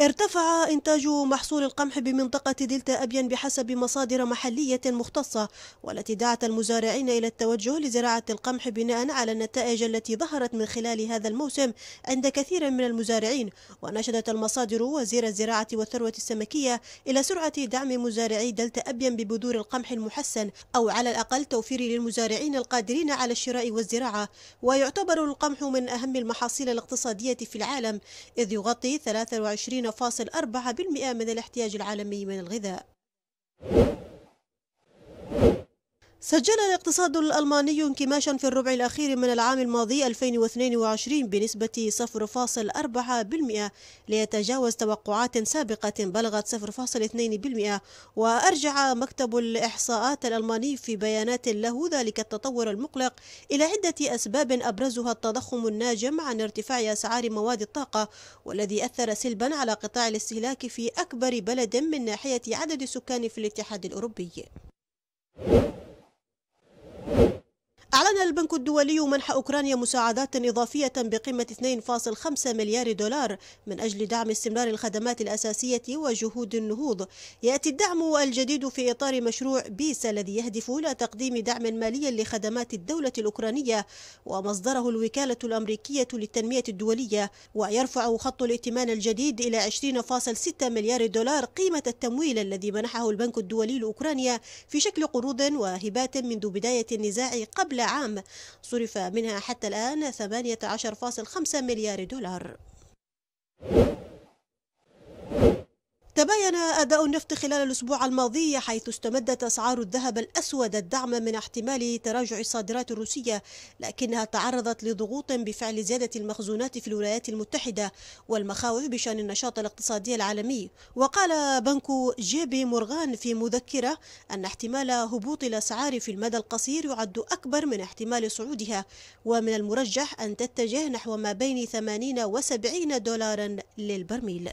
ارتفع إنتاج محصول القمح بمنطقة دلتا أبين بحسب مصادر محلية مختصة والتي دعت المزارعين إلى التوجه لزراعة القمح بناء على النتائج التي ظهرت من خلال هذا الموسم عند كثير من المزارعين. ونشدت المصادر وزير الزراعة والثروة السمكية إلى سرعة دعم مزارعي دلتا أبين ببذور القمح المحسن أو على الأقل توفير للمزارعين القادرين على الشراء والزراعة. ويعتبر القمح من أهم المحاصيل الاقتصادية في العالم إذ يغطي 23 2.4% من الاحتياج العالمي من الغذاء. سجل الاقتصاد الألماني انكماشا في الربع الأخير من العام الماضي 2022 بنسبة 0.4% ليتجاوز توقعات سابقة بلغت 0.2% وأرجع مكتب الإحصاءات الألماني في بيانات له ذلك التطور المقلق إلى عدة أسباب أبرزها التضخم الناجم عن ارتفاع أسعار مواد الطاقة والذي أثر سلبا على قطاع الاستهلاك في أكبر بلد من ناحية عدد السكان في الاتحاد الأوروبي. البنك الدولي منح أوكرانيا مساعدات إضافية بقيمة 2.5 مليار دولار من أجل دعم استمرار الخدمات الأساسية وجهود النهوض. يأتي الدعم الجديد في إطار مشروع بيس الذي يهدف إلى تقديم دعم مالي لخدمات الدولة الأوكرانية ومصدره الوكالة الأمريكية للتنمية الدولية. ويرفع خط الائتمان الجديد إلى 20.6 مليار دولار قيمة التمويل الذي منحه البنك الدولي لأوكرانيا في شكل قروض وهبات منذ بداية النزاع قبل عام صرف منها حتى الآن 18.5 مليار دولار. تباين أداء النفط خلال الأسبوع الماضي حيث استمدت أسعار الذهب الأسود الدعم من احتمال تراجع الصادرات الروسية لكنها تعرضت لضغوط بفعل زيادة المخزونات في الولايات المتحدة والمخاوف بشأن النشاط الاقتصادي العالمي. وقال بنك جيبي مورغان في مذكرة أن احتمال هبوط الأسعار في المدى القصير يعد أكبر من احتمال صعودها ومن المرجح أن تتجه نحو ما بين 80 و 70 دولارا للبرميل.